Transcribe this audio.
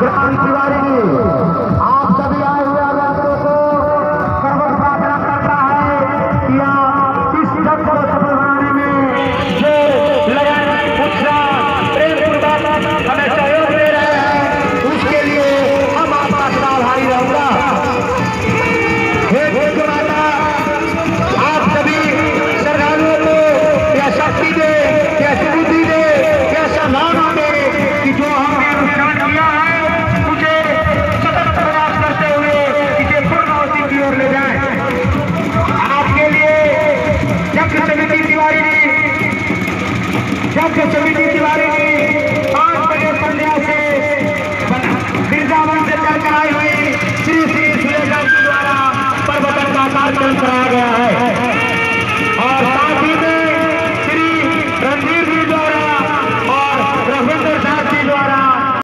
ग्राम Tiwari doctor चमिटी तिवारी ने पाँच बजे संध्या से वृंदावन से चलकर आई हुई श्री श्री सूर्यकांत द्वारा पर्वतन का कार्यक्रम कराया